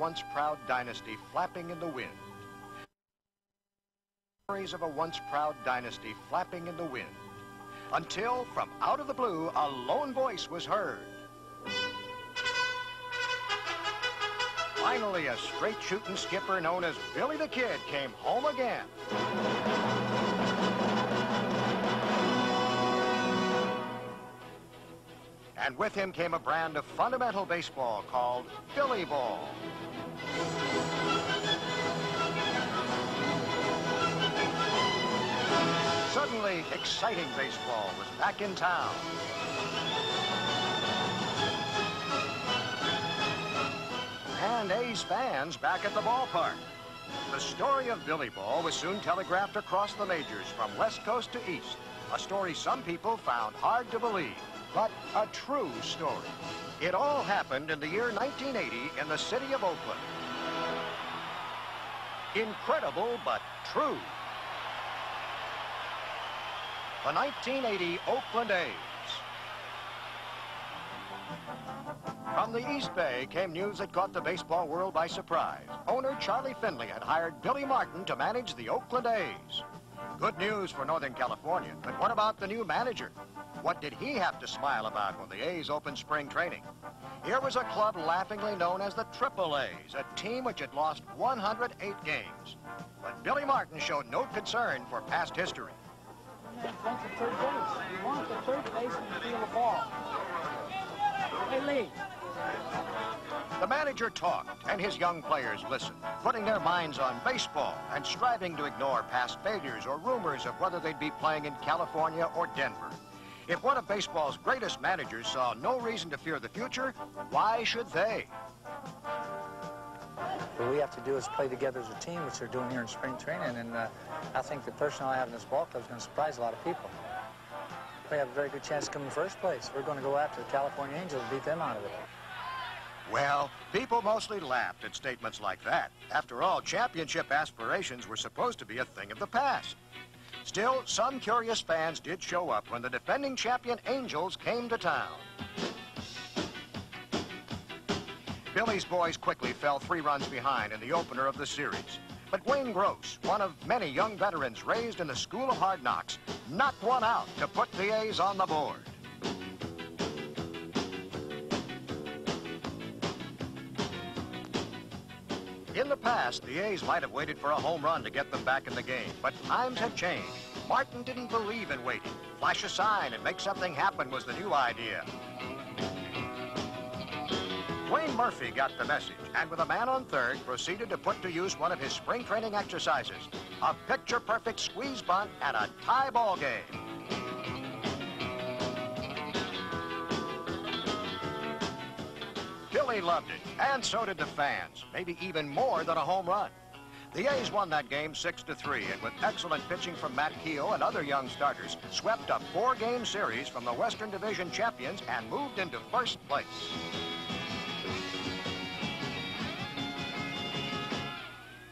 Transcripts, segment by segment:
once proud dynasty flapping in the wind. Stories of a once proud dynasty flapping in the wind. Until, from out of the blue, a lone voice was heard. Finally, a straight shooting skipper known as Billy the Kid came home again. And with him came a brand of fundamental baseball called Billy Ball. Suddenly, exciting baseball was back in town. And A's fans back at the ballpark. The story of Billy Ball was soon telegraphed across the majors from west coast to east. A story some people found hard to believe, but a true story. It all happened in the year 1980 in the city of Oakland. Incredible, but true. The 1980 Oakland A's. From the East Bay came news that caught the baseball world by surprise. Owner Charlie Finley had hired Billy Martin to manage the Oakland A's. Good news for Northern California, but what about the new manager? What did he have to smile about when the A's opened spring training? Here was a club laughingly known as the Triple A's, a team which had lost 108 games. But Billy Martin showed no concern for past history. To third base. He wants the third baseman to feel the ball. Hey, Lee. The manager talked, and his young players listened, putting their minds on baseball and striving to ignore past failures or rumors of whether they'd be playing in California or Denver. If one of baseball's greatest managers saw no reason to fear the future, why should they? What we have to do is play together as a team, which they're doing here in spring training, and uh, I think the personnel I have in this ball club is going to surprise a lot of people. We have a very good chance to come in first place. We're going to go after the California Angels and beat them out of it. Well, people mostly laughed at statements like that. After all, championship aspirations were supposed to be a thing of the past. Still, some curious fans did show up when the defending champion Angels came to town. Billy's boys quickly fell three runs behind in the opener of the series. But Wayne Gross, one of many young veterans raised in the School of Hard Knocks, knocked one out to put the A's on the board. In the past, the A's might have waited for a home run to get them back in the game, but times have changed. Martin didn't believe in waiting. Flash a sign and make something happen was the new idea. Dwayne Murphy got the message, and with a man on third, proceeded to put to use one of his spring training exercises, a picture-perfect squeeze bunt and a tie ball game. Loved it, and so did the fans, maybe even more than a home run. The A's won that game 6 to 3, and with excellent pitching from Matt Keough and other young starters, swept a four-game series from the Western Division champions and moved into first place.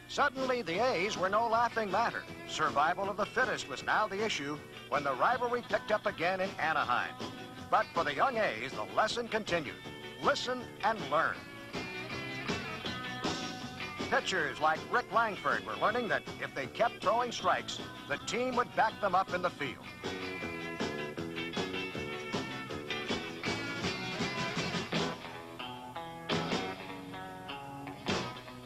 Suddenly, the A's were no laughing matter. Survival of the fittest was now the issue when the rivalry picked up again in Anaheim. But for the young A's, the lesson continued. Listen and learn. Pitchers like Rick Langford were learning that if they kept throwing strikes, the team would back them up in the field.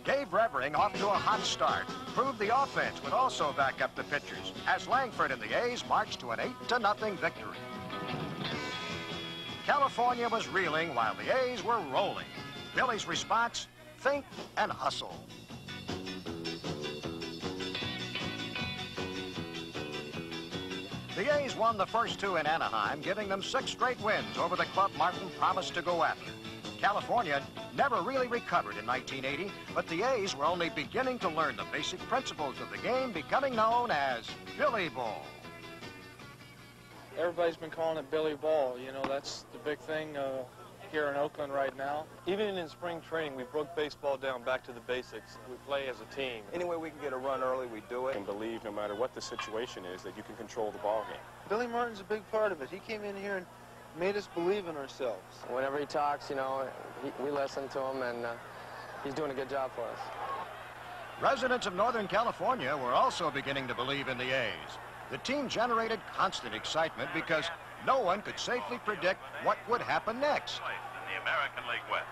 Dave Revering, off to a hot start, proved the offense would also back up the pitchers as Langford and the A's marched to an 8 to nothing victory. California was reeling while the A's were rolling. Billy's response, think and hustle. The A's won the first two in Anaheim, giving them six straight wins over the club Martin promised to go after. California never really recovered in 1980, but the A's were only beginning to learn the basic principles of the game, becoming known as Billy Ball. Everybody's been calling it Billy Ball. You know, that's the big thing uh, here in Oakland right now. Even in spring training, we broke baseball down back to the basics. We play as a team. Any way we can get a run early, we do it. And believe, no matter what the situation is, that you can control the ball game. Billy Martin's a big part of it. He came in here and made us believe in ourselves. Whenever he talks, you know, he, we listen to him, and uh, he's doing a good job for us. Residents of Northern California were also beginning to believe in the A's. The team generated constant excitement because no one could safely predict what would happen next. In the American League West.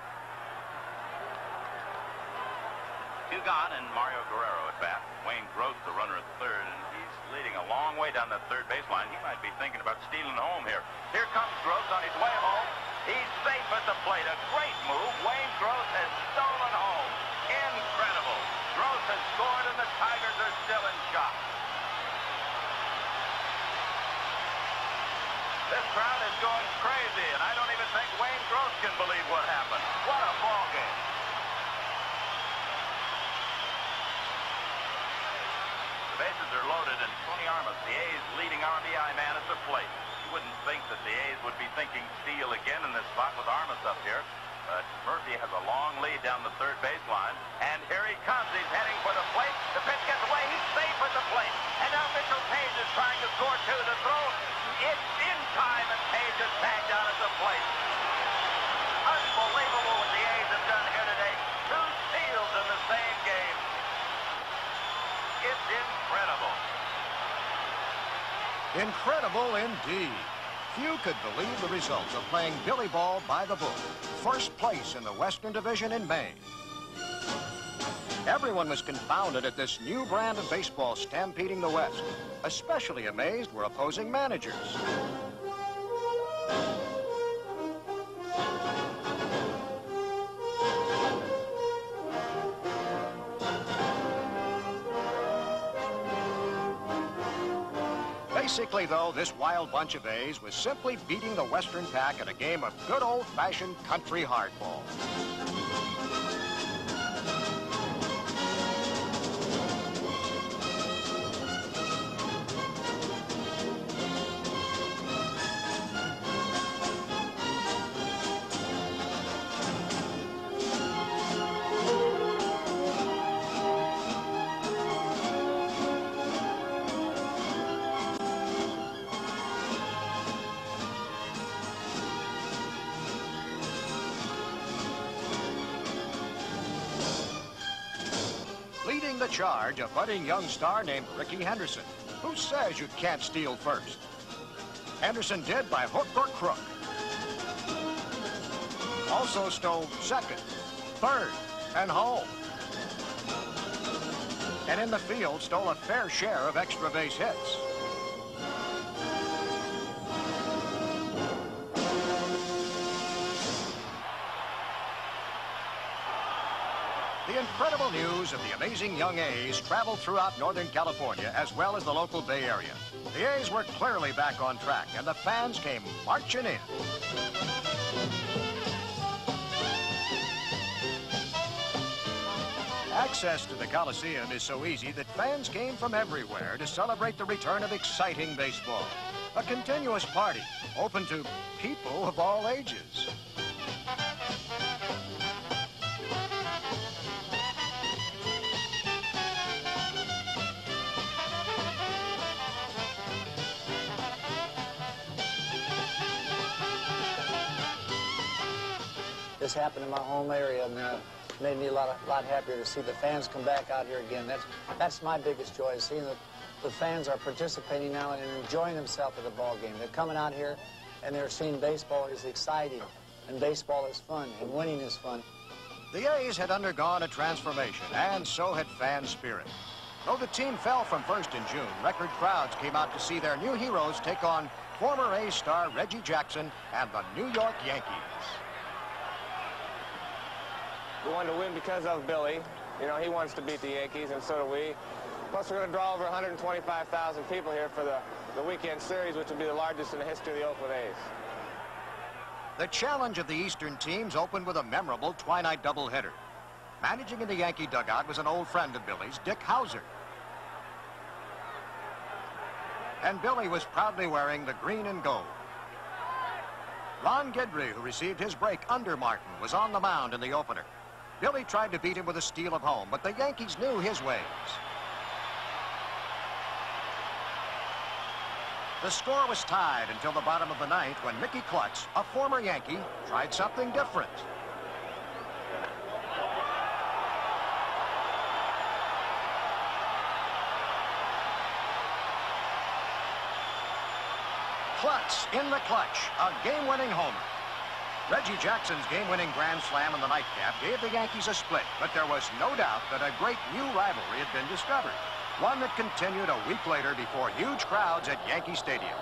Gone and Mario Guerrero at bat. Wayne Gross, the runner at third, and he's leading a long way down the third baseline. He might be thinking about stealing home here. Here comes Gross on his way home. He's safe at the plate. A great move. Wayne Gross has stolen home. Incredible. Gross has scored, and the Tigers are still in shock. This crowd is going crazy, and I don't even think Wayne Gross can believe what happened. What a ball game. The bases are loaded, and Tony Armas, the A's leading RBI man at the plate. You wouldn't think that the A's would be thinking steal again in this spot with Armas up here. But Murphy has a long lead down the third baseline. And here he comes. He's heading for the plate. The pitch gets away. He's safe at the plate. And now Mitchell Page is trying to score two. The throw, it's in time, and Page is tagged out at the plate. Unbelievable what the A's have done here today. Two steals in the same game. It's incredible. Incredible indeed. Few could believe the results of playing Billy Ball by the book. First place in the Western Division in Maine. Everyone was confounded at this new brand of baseball stampeding the West. Especially amazed were opposing managers. Basically, though, this wild bunch of A's was simply beating the Western Pack in a game of good old-fashioned country hardball. A budding young star named Rickey Henderson. Who says you can't steal first? Henderson did by hook or crook. Also stole second, third, and home. And in the field, stole a fair share of extra base hits. Of the amazing young A's traveled throughout Northern California as well as the local Bay Area. The A's were clearly back on track, and the fans came marching in. Access to the Coliseum is so easy that fans came from everywhere to celebrate the return of exciting baseball. A continuous party open to people of all ages. This happened in my home area and uh, made me a lot, lot happier to see the fans come back out here again. That's, that's my biggest joy, seeing that the fans are participating now and enjoying themselves at the ball game. They're coming out here and they're seeing baseball is exciting and baseball is fun and winning is fun. The A's had undergone a transformation, and so had fan spirit. Though the team fell from first in June, record crowds came out to see their new heroes take on former A's star Reggie Jackson and the New York Yankees. We wanted to win because of Billy. You know, he wants to beat the Yankees, and so do we. Plus, we're going to draw over 125,000 people here for the, the weekend series, which will be the largest in the history of the Oakland A's. The challenge of the Eastern teams opened with a memorable twilight doubleheader. Managing in the Yankee dugout was an old friend of Billy's, Dick Howser. And Billy was proudly wearing the green and gold. Ron Guidry, who received his break under Martin, was on the mound in the opener. Billy tried to beat him with a steal of home, but the Yankees knew his ways. The score was tied until the bottom of the ninth when Mickey Klutts, a former Yankee, tried something different. Klutts in the clutch, a game-winning homer. Reggie Jackson's game-winning grand slam in the nightcap gave the Yankees a split, but there was no doubt that a great new rivalry had been discovered, one that continued a week later before huge crowds at Yankee Stadium.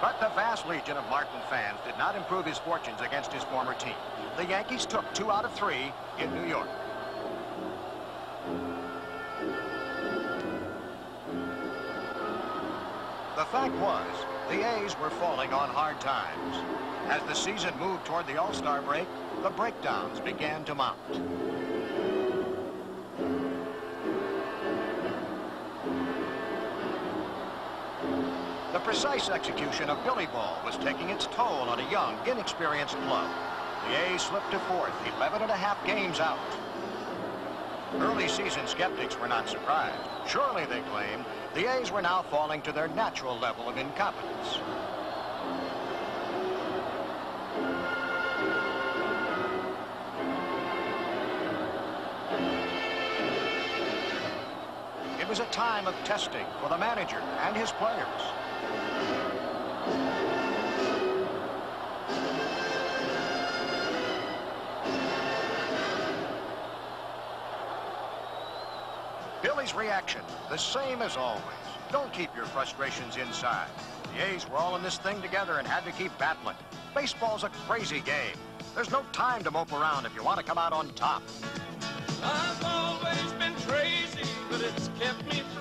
But the vast legion of Martin fans did not improve his fortunes against his former team. The Yankees took two out of three in New York. The fact was, the A's were falling on hard times. As the season moved toward the All-Star break, the breakdowns began to mount. The precise execution of Billy Ball was taking its toll on a young, inexperienced club. The A's slipped to fourth, 11 and a half games out. Early season skeptics were not surprised. Surely, they claimed, the A's were now falling to their natural level of incompetence. It was a time of testing for the manager and his players. Reaction, the same as always. Don't keep your frustrations inside. The A's were all in this thing together and had to keep battling. Baseball's a crazy game. There's no time to mope around if you want to come out on top. I've always been crazy, but it's kept me from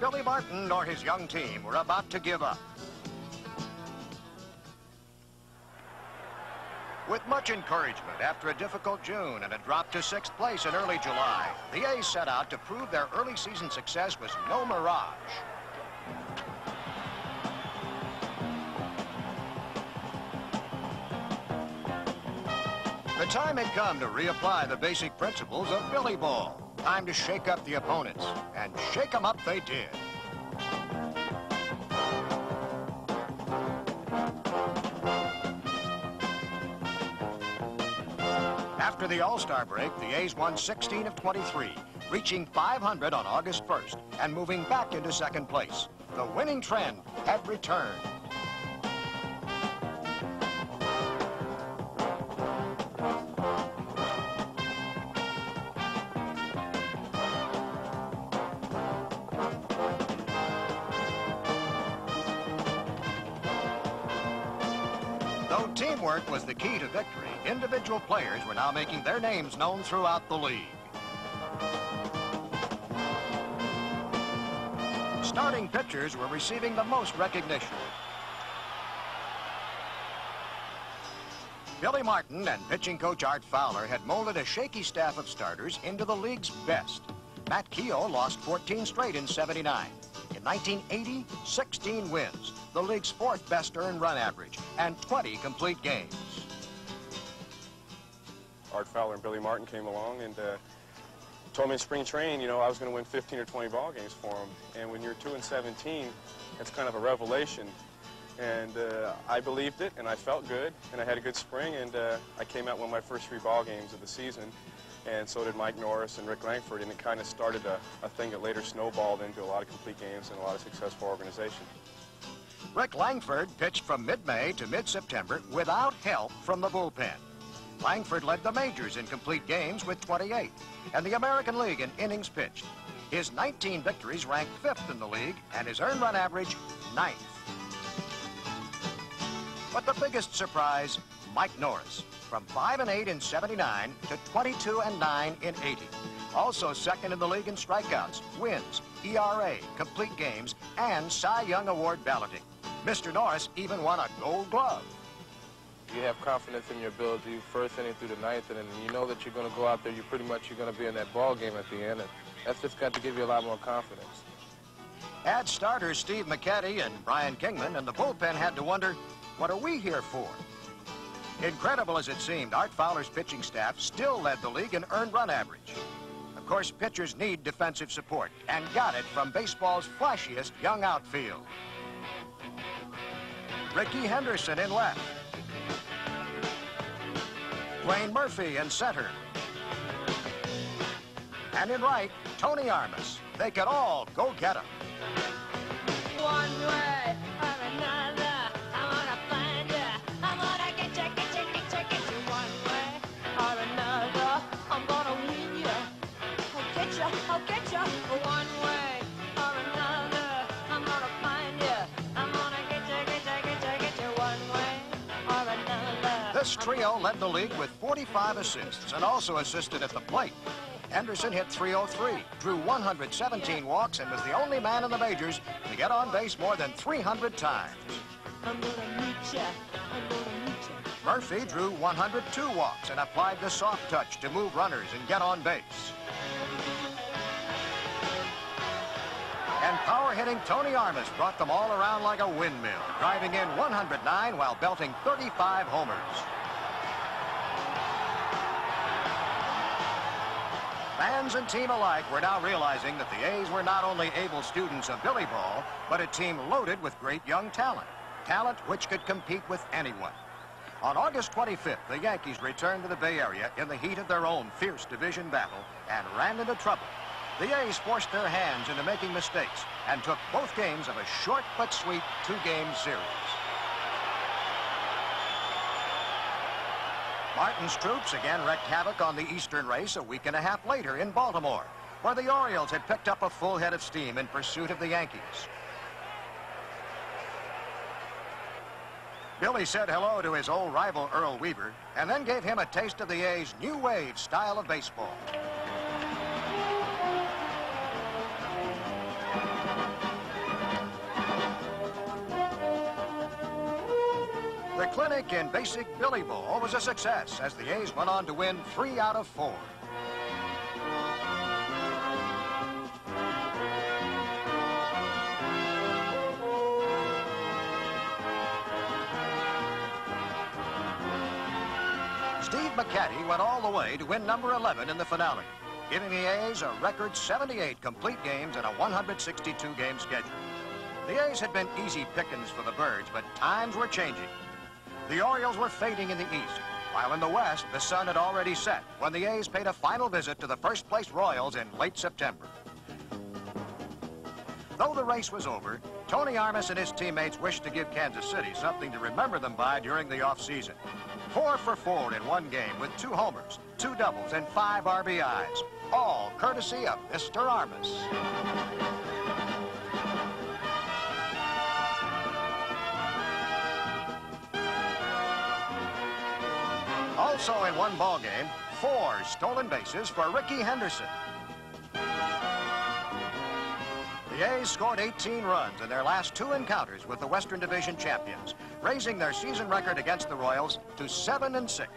Billy Martin nor his young team were about to give up. With much encouragement after a difficult June and a drop to sixth place in early July, the A's set out to prove their early season success was no mirage. The time had come to reapply the basic principles of Billy Ball. Time to shake up the opponents, and shake them up they did. After the All-Star break, the A's won 16 of 23, reaching 500 on August 1st and moving back into second place. The winning trend had returned. To victory, individual players were now making their names known throughout the league. Starting pitchers were receiving the most recognition. Billy Martin and pitching coach Art Fowler had molded a shaky staff of starters into the league's best. Matt Keough lost 14 straight in 79. In 1980, 16 wins, the league's fourth best earned run average, and 20 complete games. Art Fowler and Billy Martin came along and uh, told me in spring training, you know, I was going to win 15 or 20 ball games for them. And when you're 2 and 17, that's kind of a revelation. And uh, I believed it, and I felt good, and I had a good spring, and uh, I came out won my first three ball games of the season. And so did Mike Norris and Rick Langford, and it kind of started a, a thing that later snowballed into a lot of complete games and a lot of successful organization. Rick Langford pitched from mid-May to mid-September without help from the bullpen. Langford led the majors in complete games with 28, and the American League in innings pitched. His 19 victories ranked fifth in the league, and his earned run average, ninth. But the biggest surprise, Mike Norris, from 5 and 8 in 79 to 22 and 9 in 80. Also second in the league in strikeouts, wins, ERA, complete games, and Cy Young Award balloting. Mr. Norris even won a gold glove. You have confidence in your ability first inning through the ninth and you know that you're going to go out there, you pretty much you're going to be in that ball game at the end, and that's just got to give you a lot more confidence. Add starters Steve McCatty and Brian Kingman, and the bullpen had to wonder, what are we here for? Incredible as it seemed, Art Fowler's pitching staff still led the league in earned run average. Of course, pitchers need defensive support, and got it from baseball's flashiest young outfield. Rickey Henderson in left. Dwayne Murphy in center. And in right, Tony Armas. They could all go get him. Trio led the league with 45 assists and also assisted at the plate. Henderson hit 303, drew 117 walks, and was the only man in the majors to get on base more than 300 times. Murphy drew 102 walks and applied the soft touch to move runners and get on base. And power-hitting Tony Armas brought them all around like a windmill, driving in 109 while belting 35 homers. Fans and team alike were now realizing that the A's were not only able students of Billy Ball, but a team loaded with great young talent. Talent which could compete with anyone. On August 25th, the Yankees returned to the Bay Area in the heat of their own fierce division battle and ran into trouble. The A's forced their hands into making mistakes and took both games of a short but sweet two-game series. Martin's troops again wreaked havoc on the Eastern race a week and a half later in Baltimore, where the Orioles had picked up a full head of steam in pursuit of the Yankees. Billy said hello to his old rival Earl Weaver and then gave him a taste of the A's new wave style of baseball. Clinic in basic Billy Ball was a success as the A's went on to win three out of four. Steve McCatty went all the way to win number 11 in the finale, giving the A's a record 78 complete games in a 162-game schedule. The A's had been easy pickings for the Birds, but times were changing. The Orioles were fading in the East, while in the West, the sun had already set when the A's paid a final visit to the first-place Royals in late September. Though the race was over, Tony Armas and his teammates wished to give Kansas City something to remember them by during the offseason. Four for four in one game with two homers, two doubles, and five RBIs, all courtesy of Mr. Armas. Also in one ball game, four stolen bases for Rickey Henderson. The A's scored 18 runs in their last two encounters with the Western Division champions, raising their season record against the Royals to 7 and 6.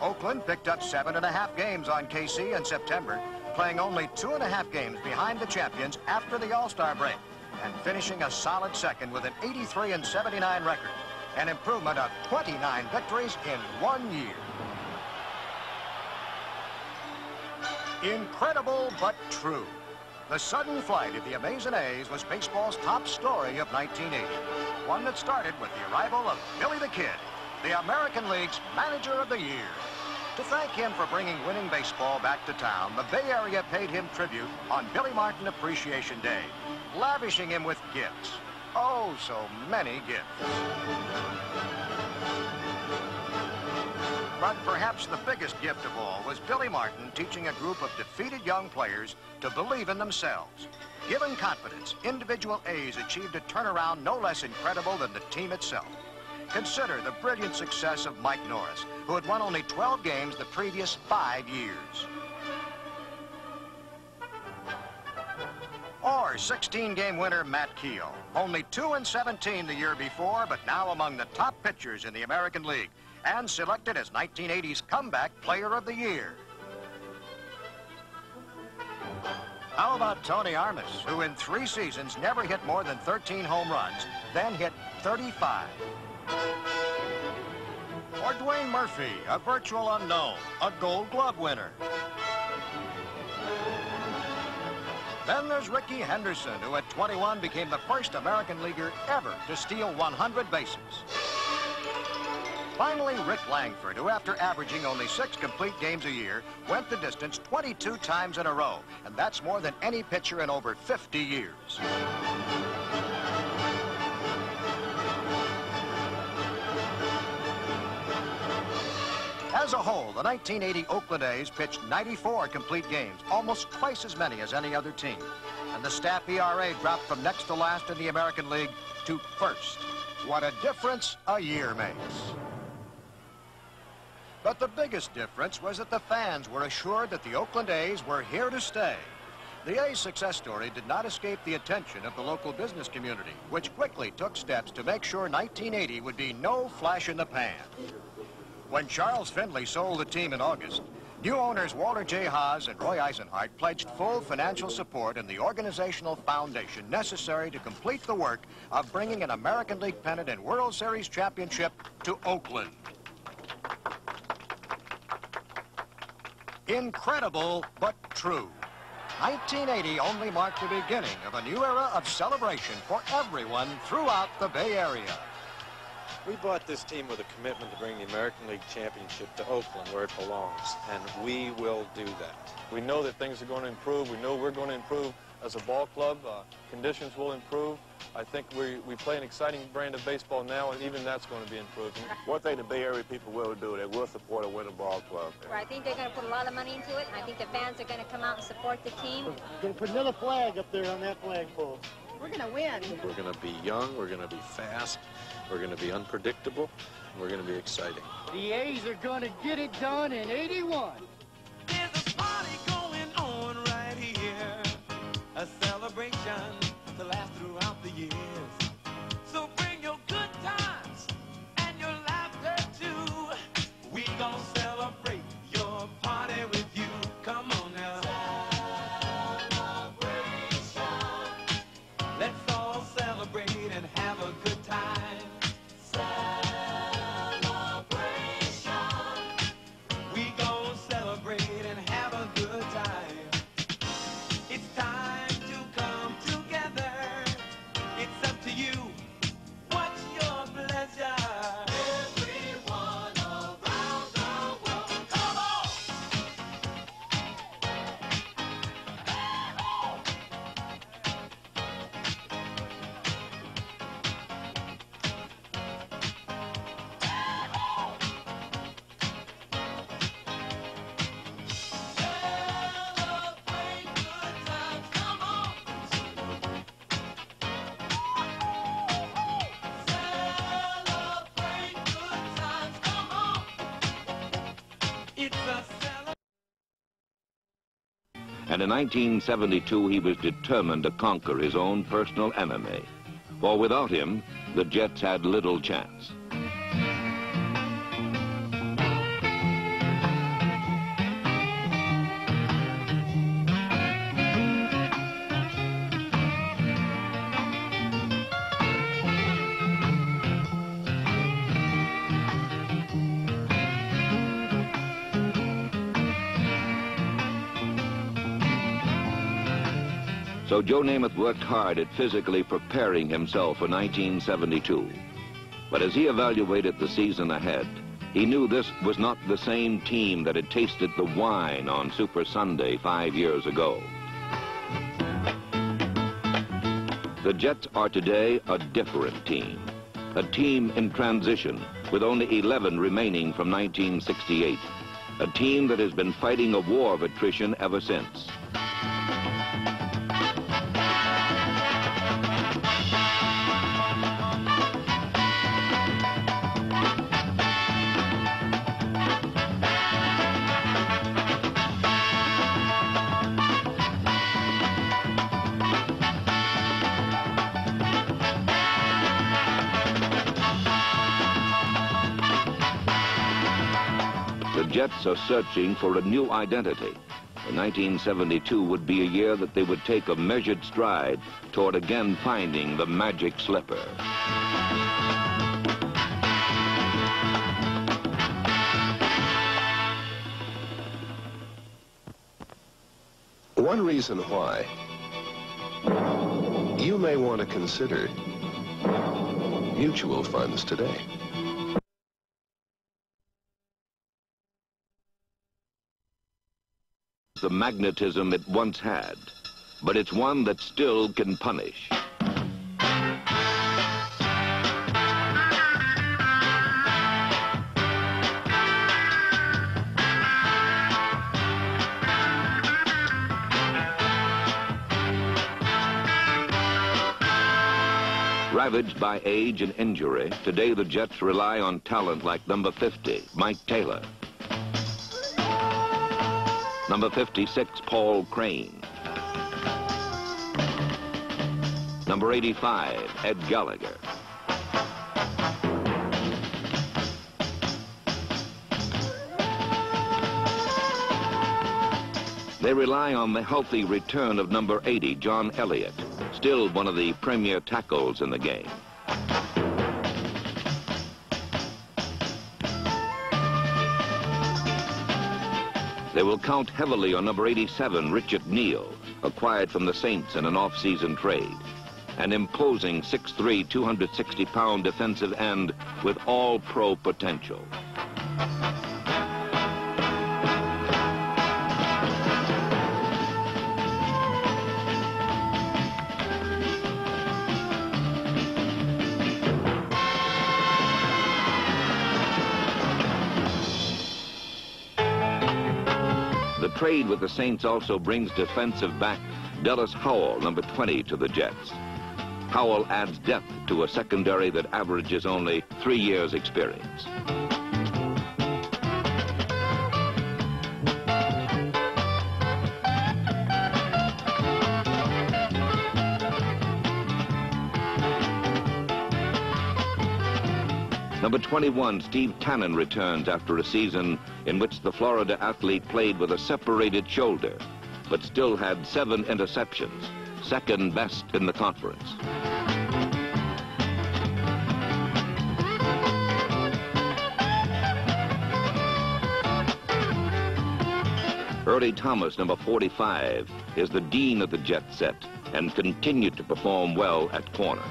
Oakland picked up seven and a half games on KC in September, playing only two and a half games behind the champions after the All-Star break, and finishing a solid second with an 83 and 79 record, an improvement of 29 victories in one year. Incredible but true. The sudden flight of the Amazing A's was baseball's top story of 1980. One that started with the arrival of Billy the Kid, the American League's Manager of the Year. To thank him for bringing winning baseball back to town, the Bay Area paid him tribute on Billy Martin Appreciation Day, lavishing him with gifts. Oh, so many gifts. But perhaps the biggest gift of all was Billy Martin teaching a group of defeated young players to believe in themselves. Given confidence, individual A's achieved a turnaround no less incredible than the team itself. Consider the brilliant success of Mike Norris, who had won only 12 games the previous five years. Or 16-game winner Matt Keough. Only 2 and 17 the year before, but now among the top pitchers in the American League and selected as 1980's comeback player of the year. How about Tony Armas, who in three seasons never hit more than 13 home runs, then hit 35? Or Dwayne Murphy, a virtual unknown, a gold glove winner. Then there's Rickey Henderson, who at 21 became the first American leaguer ever to steal 100 bases. Finally, Rick Langford, who after averaging only six complete games a year, went the distance 22 times in a row, and that's more than any pitcher in over 50 years. As a whole, the 1980 Oakland A's pitched 94 complete games, almost twice as many as any other team. And the staff ERA dropped from next to last in the American League to first. What a difference a year makes. But the biggest difference was that the fans were assured that the Oakland A's were here to stay. The A's success story did not escape the attention of the local business community, which quickly took steps to make sure 1980 would be no flash in the pan. When Charles Finley sold the team in August, new owners Walter J. Haas and Roy Eisenhardt pledged full financial support in the organizational foundation necessary to complete the work of bringing an American League pennant and World Series championship to Oakland. Incredible, but true. 1980 only marked the beginning of a new era of celebration for everyone throughout the Bay Area. We bought this team with a commitment to bring the American League Championship to Oakland where it belongs, and we will do that. We know that things are going to improve. We know we're going to improve as a ball club. Uh, conditions will improve. I think we, we play an exciting brand of baseball now, and even that's going to be improving. One thing the Bay Area people will do, they will support a winning ball club. I think they're going to put a lot of money into it, and I think the fans are going to come out and support the team. Going to put another flag up there on that flagpole. We're going to win. We're going to be young, we're going to be fast, we're going to be unpredictable, and we're going to be exciting. The A's are going to get it done in 81. And in 1972, he was determined to conquer his own personal enemy. For without him, the Jets had little chance. Joe Namath worked hard at physically preparing himself for 1972. But as he evaluated the season ahead, he knew this was not the same team that had tasted the wine on Super Sunday five years ago. The Jets are today a different team. A team in transition with only 11 remaining from 1968. A team that has been fighting a war of attrition ever since. Jets are searching for a new identity. And 1972 would be a year that they would take a measured stride toward again finding the magic slipper. One reason why you may want to consider mutual funds today. The magnetism it once had, but it's one that still can punish. Ravaged by age and injury, today the Jets rely on talent like number 50, Mike Taylor. Number 56, Paul Crane. Number 85, Ed Gallagher. They rely on the healthy return of number 80, John Elliott, still one of the premier tackles in the game. They will count heavily on number 87, Richard Neal, acquired from the Saints in an off-season trade. An imposing 6'3", 260-pound defensive end with all-pro potential. Trade with the Saints also brings defensive back Dallas Howell, number 20, to the Jets. Howell adds depth to a secondary that averages only three years' experience. Number 21, Steve Tannen returns after a season in which the Florida athlete played with a separated shoulder, but still had seven interceptions, second best in the conference. Earlie Thomas, number 45, is the dean of the jet set and continued to perform well at corner.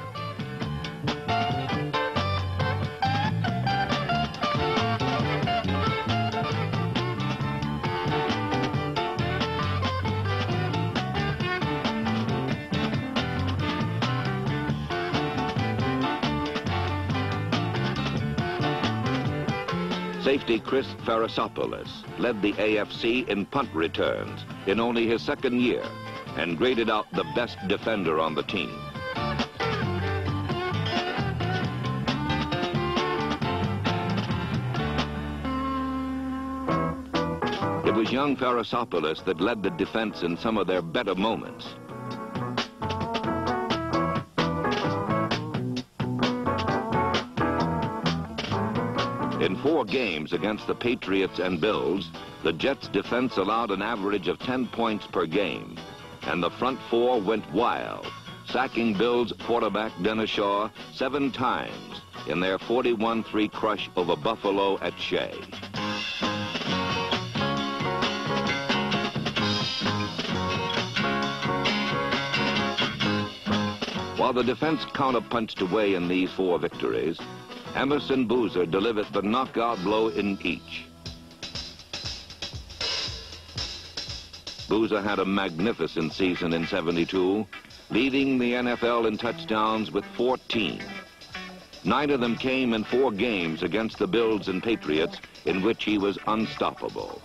Safety Chris Farasopoulos led the AFC in punt returns in only his second year and graded out the best defender on the team. It was young Farasopoulos that led the defense in some of their better moments. Four games against the Patriots and Bills, the Jets' defense allowed an average of 10 points per game, and the front four went wild, sacking Bills quarterback Dennis Shaw seven times in their 41-3 crush over Buffalo at Shea. While the defense counterpunched away in these four victories, Emerson Boozer delivered the knockout blow in each. Boozer had a magnificent season in 72, leading the NFL in touchdowns with 14. Nine of them came in four games against the Bills and Patriots, in which he was unstoppable.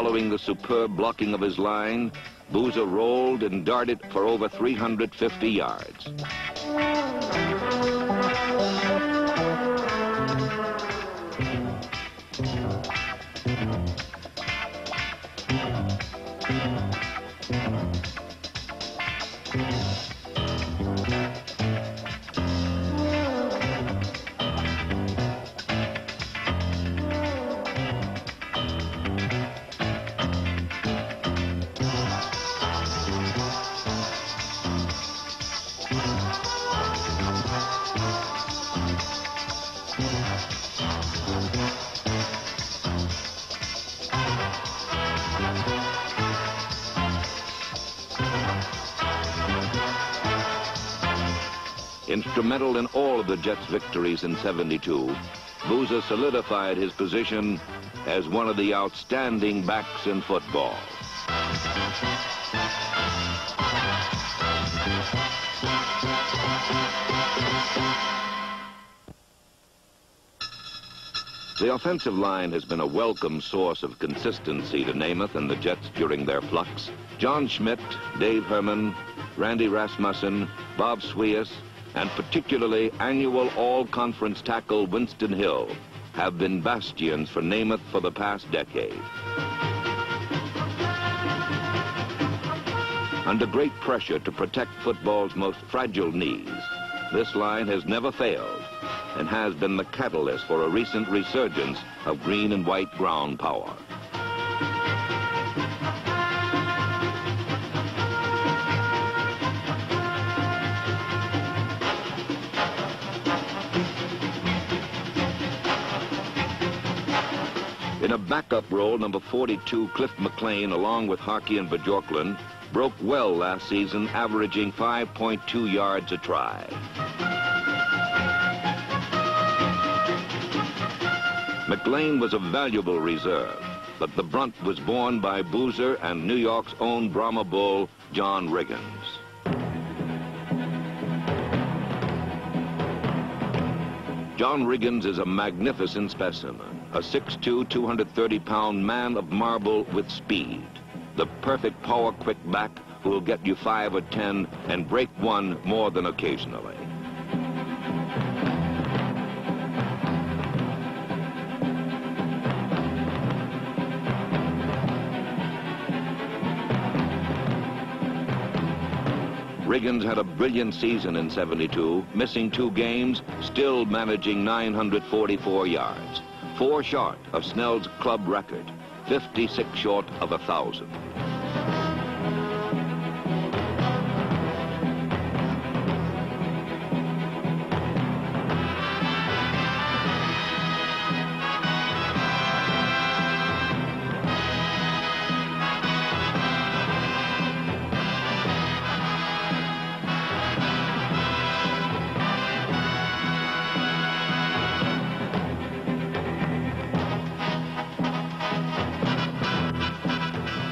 Following the superb blocking of his line, Boozer rolled and darted for over 350 yards. Instrumental in all of the Jets' victories in 72, Boozer solidified his position as one of the outstanding backs in football. The offensive line has been a welcome source of consistency to Namath and the Jets during their flux. John Schmitt, Dave Herman, Randy Rasmussen, Bob Svihus, and particularly annual all-conference tackle Winston Hill have been bastions for Namath for the past decade. Under great pressure to protect football's most fragile knees, this line has never failed and has been the catalyst for a recent resurgence of green and white ground power. In a backup role, number 42, Cliff McClain, along with Harkey and Bjorklund, broke well last season, averaging 5.2 yards a try. McClain was a valuable reserve, but the brunt was borne by Boozer and New York's own Brahma bull, John Riggins. John Riggins is a magnificent specimen, a 6'2", 230-pound man of marble with speed. The perfect power-quick back who will get you five or ten and break one more than occasionally. Riggins had a brilliant season in 72, missing two games, still managing 944 yards. Four short of Snell's club record, 56 short of a 1,000.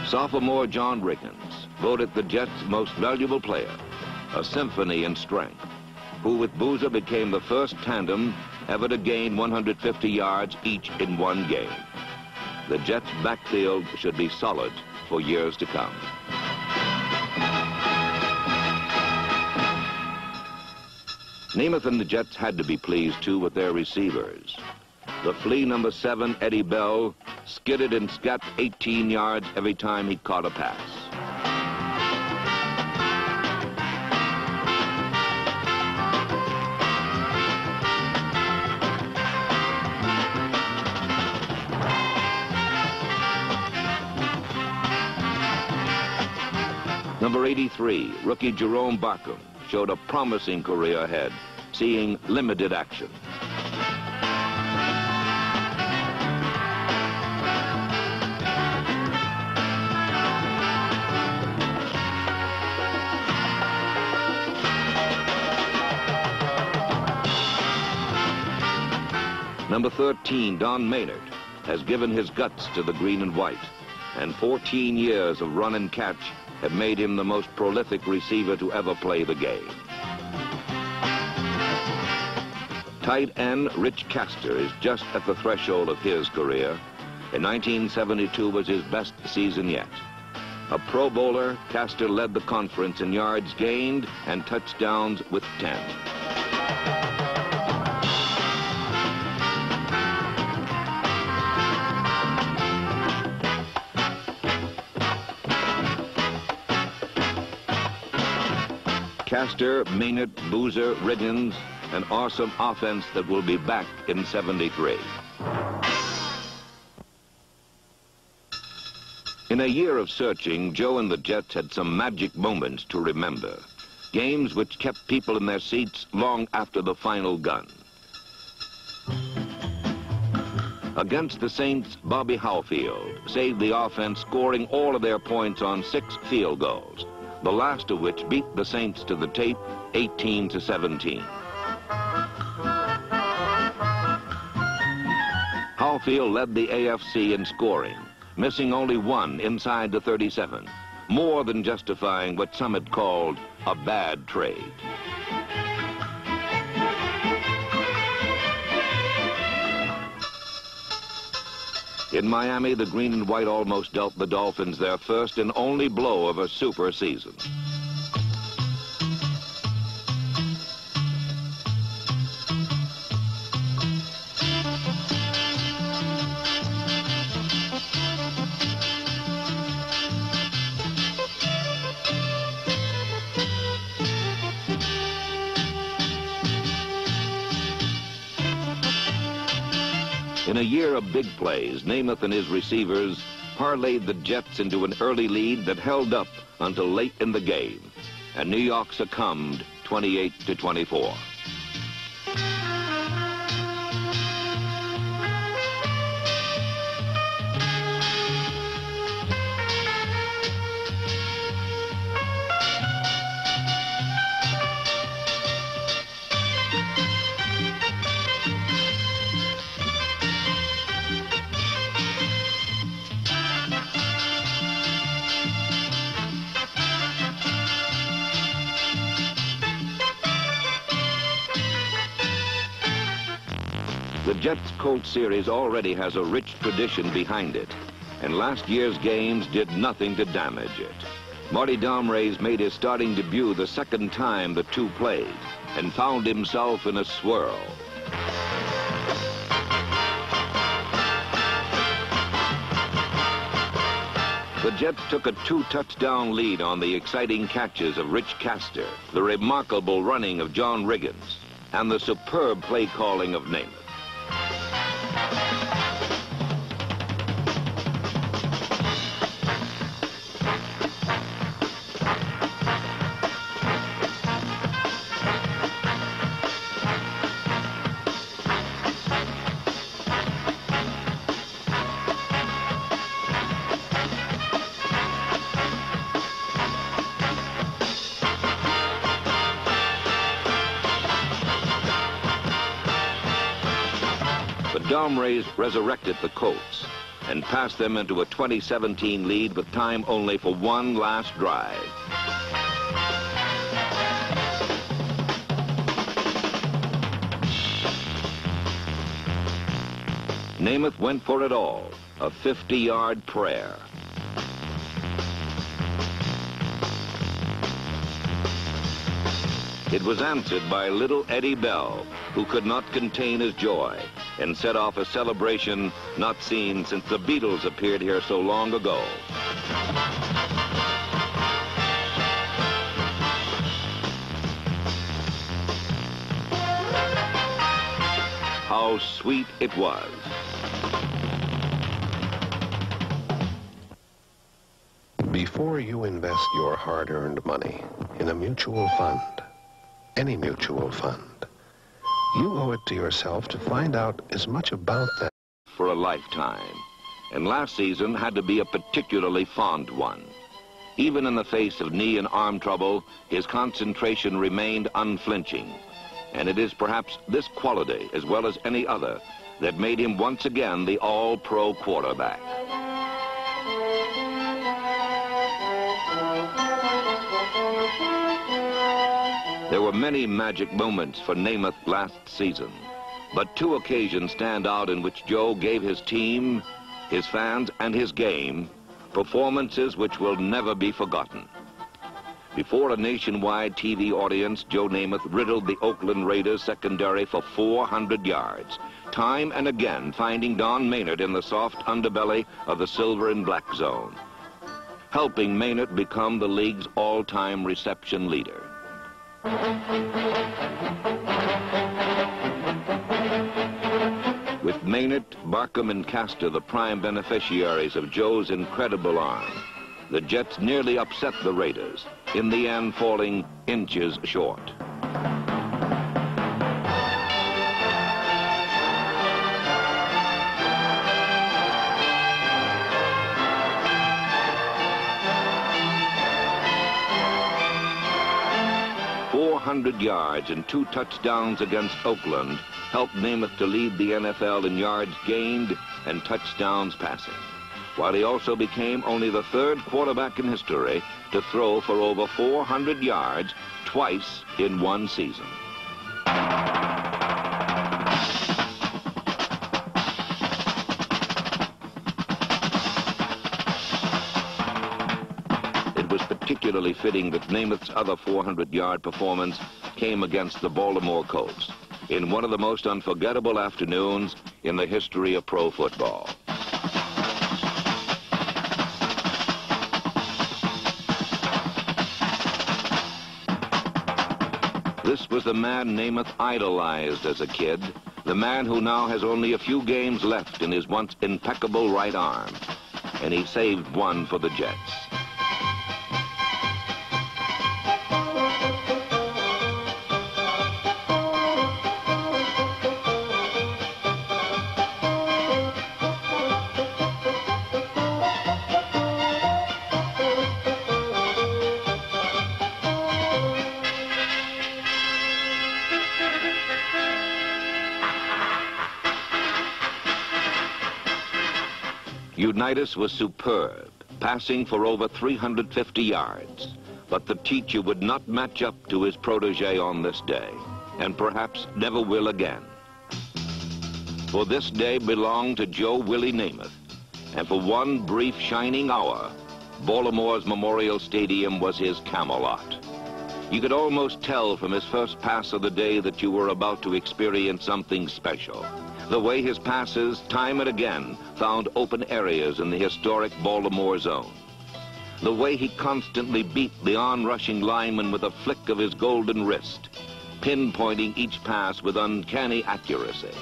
Sophomore John Riggins, voted the Jets' most valuable player, a symphony in strength, who with Boozer became the first tandem ever to gain 150 yards each in one game. The Jets' backfield should be solid for years to come. Namath and the Jets had to be pleased, too, with their receivers. The flea number seven, Eddie Bell, skidded and scat 18 yards every time he caught a pass. Number 83, rookie Jerome Barkum, showed a promising career ahead, seeing limited action. Number 13, Don Maynard, has given his guts to the green and white, and 14 years of run and catch have made him the most prolific receiver to ever play the game. Tight end Rich Caster is just at the threshold of his career. In 1972 was his best season yet. A Pro Bowler, Caster led the conference in yards gained and touchdowns with 10. Caster, Maynard, Boozer, Riggins, an awesome offense that will be back in 73. In a year of searching, Joe and the Jets had some magic moments to remember. Games which kept people in their seats long after the final gun. Against the Saints, Bobby Howfield saved the offense, scoring all of their points on six field goals, the last of which beat the Saints to the tape 18 to 17. Howfield led the AFC in scoring, missing only one inside the 37, more than justifying what some had called a bad trade. In Miami, the green and white almost dealt the Dolphins their first and only blow of a super season. Year of big plays, Namath and his receivers parlayed the Jets into an early lead that held up until late in the game, and New York succumbed 28 to 24. Jets Colt series already has a rich tradition behind it, and last year's games did nothing to damage it. Marty Domres made his starting debut the second time the two played and found himself in a swirl. The Jets took a two-touchdown lead on the exciting catches of Rich Caster, the remarkable running of John Riggins, and the superb play calling of Namath. Domres resurrected the Colts and passed them into a 2017 lead with time only for one last drive. Namath went for it all, a 50-yard prayer. It was answered by little Eddie Bell, who could not contain his joy and set off a celebration not seen since the Beatles appeared here so long ago. How sweet it was. Before you invest your hard-earned money in a mutual fund, any mutual fund, you owe it to yourself to find out as much about that. for a lifetime. And last season had to be a particularly fond one. Even in the face of knee and arm trouble, his concentration remained unflinching. And it is perhaps this quality, as well as any other, that made him once again the all-pro quarterback. Were many magic moments for Namath last season, but two occasions stand out in which Joe gave his team, his fans, and his game performances which will never be forgotten. Before a nationwide TV audience, Joe Namath riddled the Oakland Raiders secondary for 400 yards, time and again finding Don Maynard in the soft underbelly of the silver and black zone, helping Maynard become the league's all-time reception leader. With Maynard, Barkum, and Caster the prime beneficiaries of Joe's incredible arm, the Jets nearly upset the Raiders, in the end falling inches short. 400 yards and two touchdowns against Oakland helped Namath to lead the NFL in yards gained and touchdowns passing, while he also became only the third quarterback in history to throw for over 400 yards twice in one season. Particularly fitting that Namath's other 400-yard performance came against the Baltimore Colts in one of the most unforgettable afternoons in the history of pro football. This was the man Namath idolized as a kid, the man who now has only a few games left in his once impeccable right arm. And he saved one for the Jets. Unitas was superb, passing for over 350 yards. But the teacher would not match up to his protege on this day, and perhaps never will again. For this day belonged to Joe Willie Namath, and for one brief shining hour, Baltimore's Memorial Stadium was his Camelot. You could almost tell from his first pass of the day that you were about to experience something special. The way his passes, time and again, found open areas in the historic Baltimore zone. The way he constantly beat the on-rushing lineman with a flick of his golden wrist, pinpointing each pass with uncanny accuracy.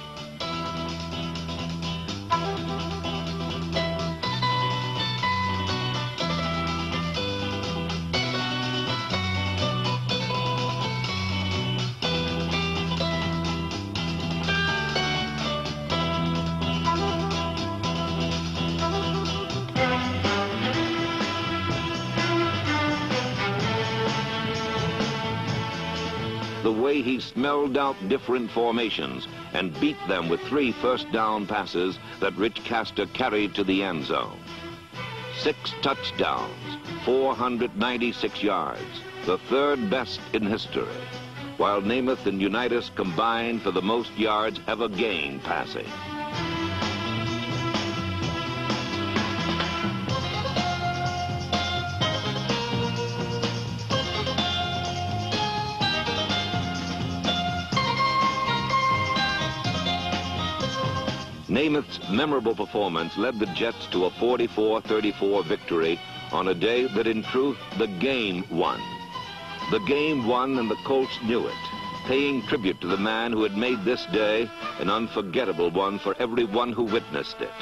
The way he smelled out different formations and beat them with three first down passes that Rich Caster carried to the end zone. Six touchdowns, 496 yards, the third best in history, while Namath and Unitas combined for the most yards ever gained passing. Namath's memorable performance led the Jets to a 44-34 victory on a day that in truth the game won. The game won and the Colts knew it, paying tribute to the man who had made this day an unforgettable one for everyone who witnessed it.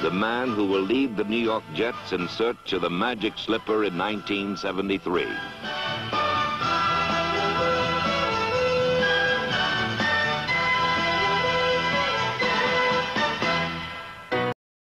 The man who will lead the New York Jets in search of the magic slipper in 1973.